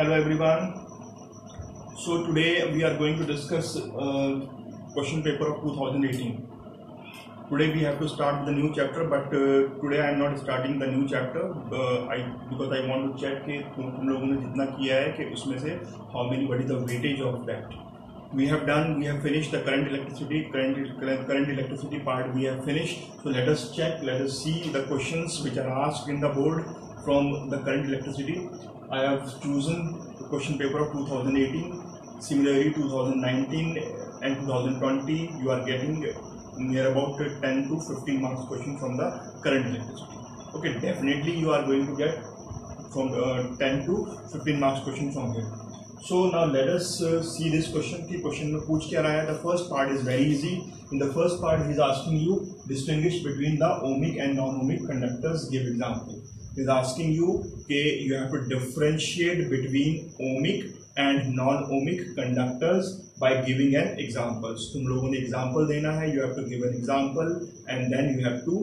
Hello everyone. So today we are going to discuss uh, question paper of 2018. Today we have to start the new chapter, but uh, today I am not starting the new chapter. Uh, I because I want to check कि तुम तुम लोगों ने जितना किया है कि उसमें से how many what is the weightage of that. We have done. We have finished the current electricity. Current current electricity part we have finished. So let us check. Let us see the questions which are asked in the board from the current electricity. I have chosen the question paper of 2018. Similarly, 2019 and 2020, you are getting near about 10 to 15 marks question from the current electricity. Okay, definitely you are going to get from uh, 10 to 15 marks question from here. So now let us uh, see this question. की question में पूछ क्या रहा है? The first part is very easy. In the first part, he is asking you distinguish between the ohmic and non-ohmic conductors. Give example. Is asking you okay you have to differentiate between ohmic and non-ohmic conductors by giving an examples तुम लोगों ने example देना है you have to give an example and then you have to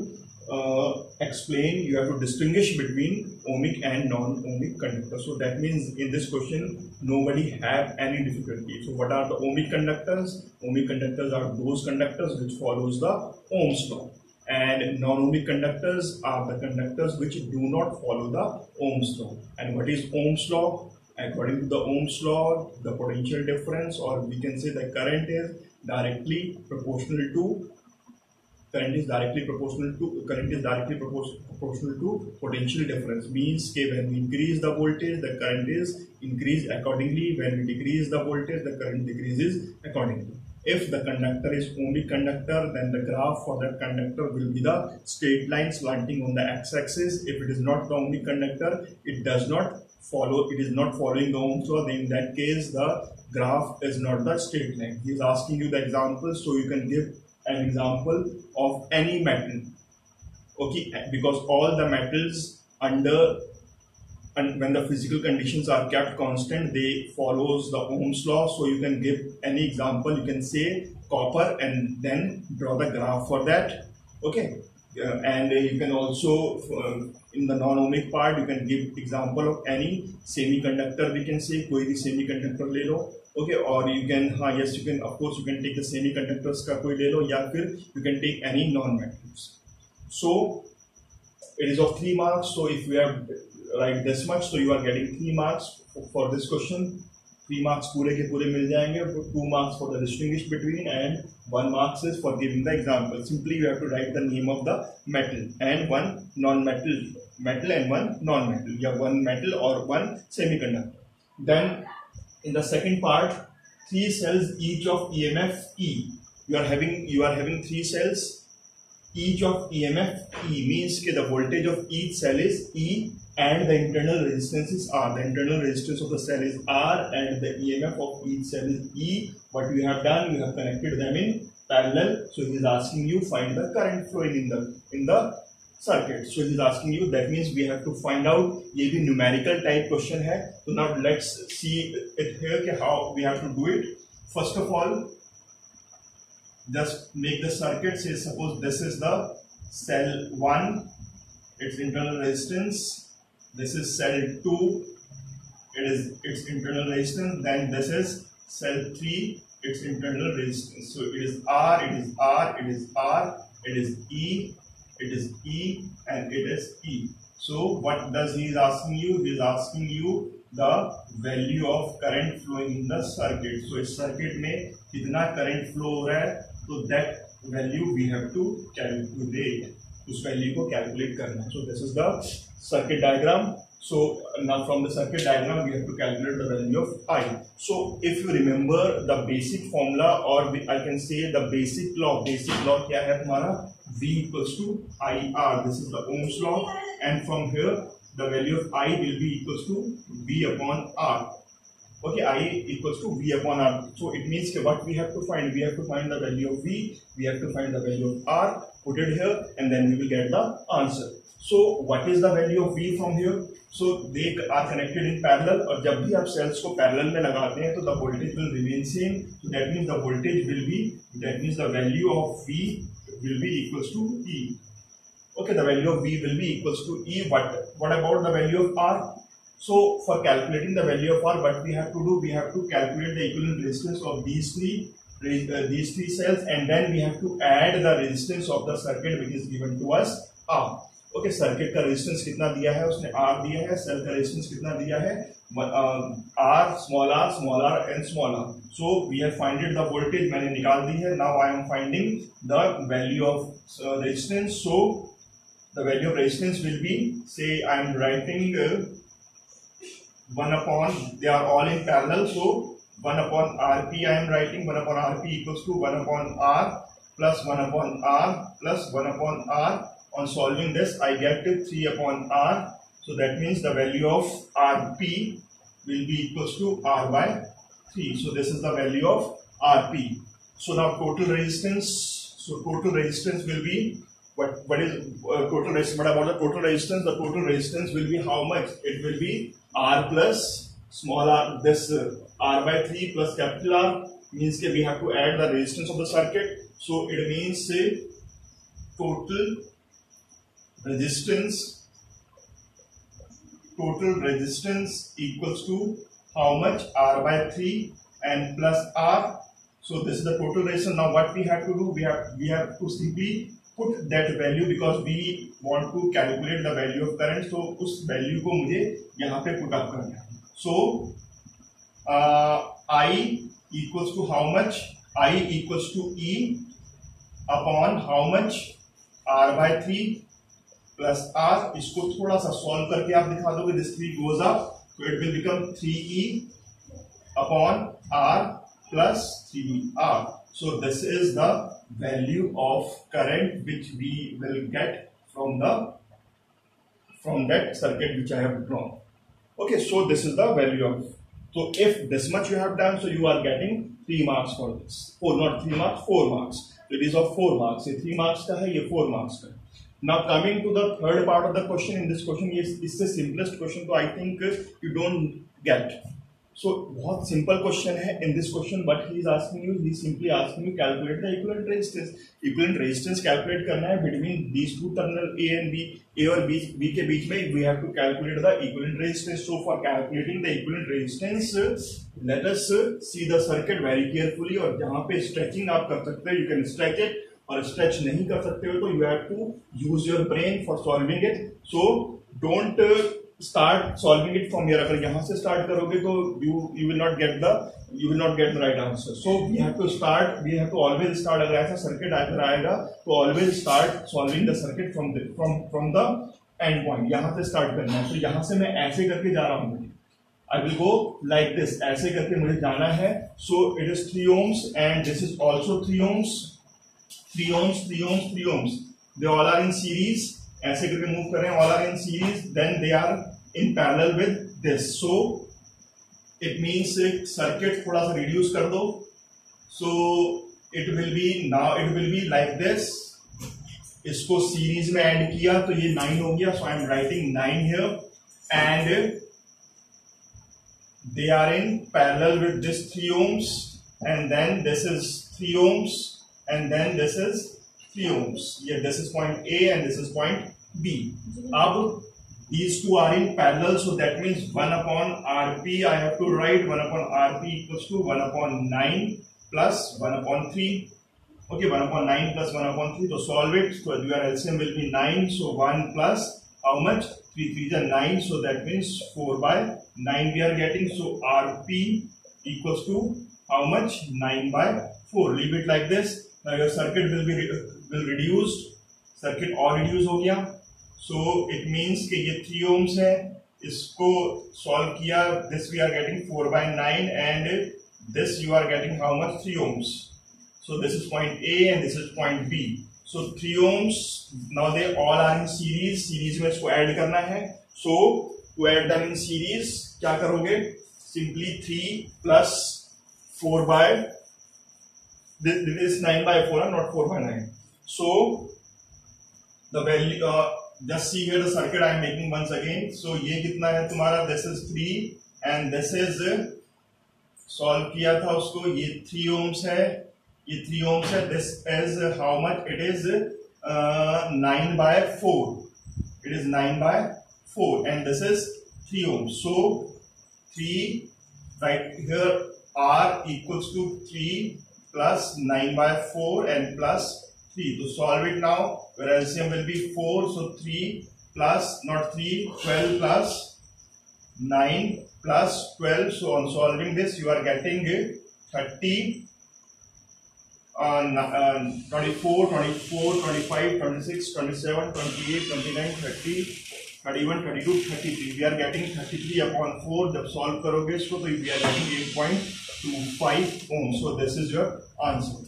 uh, explain you have to distinguish between ohmic and non-ohmic conductors so that means in this question nobody have any difficulty so what are the ohmic conductors ohmic conductors are those conductors which follows the ohm's law and non-ohmic conductors are the conductors which do not follow the Ohm's law. And what is Ohm's law? According to the Ohm's law, the potential difference or we can say the current is directly proportional to current is directly proportional to current is directly proportional to potential difference means that when we increase the voltage the current is increased accordingly when we decrease the voltage the current decreases accordingly if the conductor is ohmic conductor, then the graph for that conductor will be the straight line slanting on the x-axis. If it is not the ohmic conductor, it does not follow, it is not following the Ohm's law, then in that case the graph is not the straight line. He is asking you the example, so you can give an example of any metal. Okay, because all the metals under and when the physical conditions are kept constant, they follows the Ohm's law. So you can give any example, you can say copper and then draw the graph for that. Okay. Uh, and you can also, uh, in the non-ohmic part, you can give example of any semiconductor, we can say, कोई भी semiconductor ले लो, Okay. Or you can, हाँ yes you can of course you can take the semiconductors का कोई ले लो या फिर you can take any non matrix so it is of three marks so if you write this much so you are getting three marks for this question three marks पूरे के पूरे मिल जाएँगे two marks for the distinguish between and one marks is for giving the example simply you have to write the name of the metal and one non-metal metal and one non-metal have one metal or one semiconductor then in the second part three cells each of EMF E you are having you are having three cells each of EMF E means the voltage of each cell is E and the internal resistances are the internal resistance of the cell is R and the EMF of each cell is E. What we have done, we have connected them in parallel. So he is asking you find the current flowing in the in the circuit. So he is asking you that means we have to find out ये भी numerical type question है. So now let's see it here how we have to do it. First of all, just make the circuit. Say suppose this is the cell one, its internal resistance this is cell 2 it is its internal resistance then this is cell 3 its internal resistance so it is r it is r it is r it is e it is e and it is e so what does he is asking you he is asking you the value of current flowing in the circuit so इस circuit में कितना current flow हो रहा है तो that value we have to calculate उस value को calculate करना है। So this is the circuit diagram so now from the circuit diagram we have to calculate the value of I so if you remember the basic formula और I can say the basic law basic law क्या है तुम्हारा? V equals to I R this is the Ohm's law and from here the value of I will be equals to V upon R okay i equals to v upon r so it means that what we have to find we have to find the value of v we have to find the value of r put it here and then we will get the answer so what is the value of v from here so they are connected in parallel और जब भी आप cells को parallel में लगाते हैं तो the voltage will remain same so that means the voltage will be that means the value of v will be equals to e okay the value of v will be equals to e what what about the value of r So for calculating the value of R, what we have to do, we have to calculate the equivalent resistance of these three uh, these three cells and then we have to add the resistance of the circuit which is given to us R. Okay circuit का resistance कितना दिया है उसने R दिया है cell का resistance कितना दिया है R small R small R and small R so we have finded the voltage मैंने निकाल दी है now I am finding the value of resistance so the value of resistance will be say I am writing 1 upon they are all in parallel so 1 upon rp I am writing 1 upon rp equals to 1 upon r plus 1 upon r plus 1 upon r on solving this I get 3 upon r. So that means the value of rp will be equals to r by 3 so this is the value of rp so now total resistance so total resistance will be what what is uh, total resistance what about the total resistance? The total resistance will be how much? It will be r plus small r this uh, r by 3 plus capital r means that we have to add the resistance of the circuit so it means say total resistance total resistance equals to how much r by 3 and plus r so this is the total resistance now what we have to do we have we have to simply put that value because we want to calculate the value of current so us value ko mujhe yahan pe put up karna hai so uh, i equals to how much i equals to e upon how much r by 3 plus R इसको थोड़ा सा solve करके आप दिखा दोगे this three goes up तो it will become three E upon R plus three R so this is the value of current which we will get from the from that circuit which I have drawn. Okay, so this is the value of. So if this much you have done, so you are getting three marks for this. Four, not three marks, four marks. So it is of four marks. ये three marks का है, ये four marks का. now coming to the third part of the question in this question is this the simplest question so i think you don't get so बहुत simple question है in this question but he is asking you he simply asking you calculate the equivalent resistance equivalent resistance calculate करना है between these two terminal A and B A और B B के बीच में we have to calculate the equivalent resistance so for calculating the equivalent resistance let us see the circuit very carefully और जहाँ पे stretching आप कर सकते हो यू कैन स्ट्रेच इट और स्ट्रेच नहीं कर सकते हो तो you have to use your brain for solving it so don't start solving it from here अगर यहाँ से स्टार्ट करोगे तो you you will not get the you will not get the right answer so we have to start we have to always start अगर ऐसा circuit आकर आएगा तो always start solving the circuit from from from the end point यहाँ से start करना है। तो यहाँ से मैं ऐसे करके जा रहा हूँ I will go like this ऐसे करके मुझे जाना है। So it is three ohms and this is also three ohms 3 ohms 3 ohms 3 ohms. They all are in series. ऐसे करके मूव करें रहे all are in series then they are in parallel with this so it means circuit थोड़ा सा reduce कर दो। So it will be now it will be like this इसको series में एड किया तो ये नाइन हो गया। So I am writing nine here and they are in parallel with this three ohms and then this is three ohms and then this is three ohms ये this is point A and this is point B. Now these two are in parallel, so that means 1 upon Rp, I have to write 1 upon Rp equals to 1 upon 9 plus 1 upon 3. Okay, 1 upon 9 plus 1 upon 3, so solve it. So your LCM will be 9, so 1 plus how much? 3 3 is 9, so that means 4 by 9 we are getting. So Rp equals to how much? 9 by 4. Leave it like this. now your circuit will be will reduced circuit और reduce हो गया so it means कि ये three ohms है। इसको solve किया this we are getting four by nine and this you are getting how much three ohms so this is point A and this is point B so three ohms now they all are in series series में इसको add करना है। So to add them in series क्या करोगे? Simply three plus four by nine by four not four by nine so दैल्यू just see here the circuit I am making once again. ये कितना है तुम्हारा? This is three and this is solve किया था उसको। ये थ्री ओम्स है। ये थ्री ओम्स है। This is how much it is nine by four it is nine by four and this is three ohms so three right here are equals to three plus nine by four and plus 3. To solve it now, where LCM will be 4, so 3 plus not 3, 12 plus 9 plus 12. So on solving this, you are getting 30 uh, 24, 24, 25, 26, 27, 28, 29, 30, 31, 32, 33. We are getting 33 upon 4. जब solve करोगे इसको तो we are getting 8.25 ohm. So this is your answer.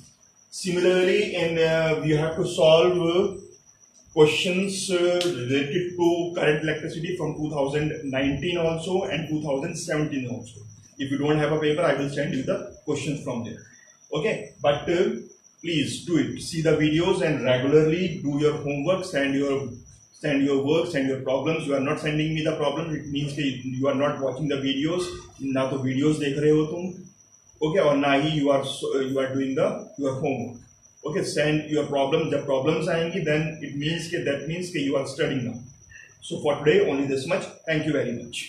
Similarly, in uh, we have to solve uh, questions uh, related to current electricity from 2019 also and 2017 also. If you don't have a paper, I will send you the questions from there. Okay? But uh, please do it. See the videos and regularly do your homework send your send your work send your problems. You are not sending me the problem. It means that you are not watching the videos. Na to videos dekh rahe ho tum okay और ना ही you are you are doing the your homework okay send your problem जब problems आएँगी then it means के that means के you are studying now so for today only this much thank you very much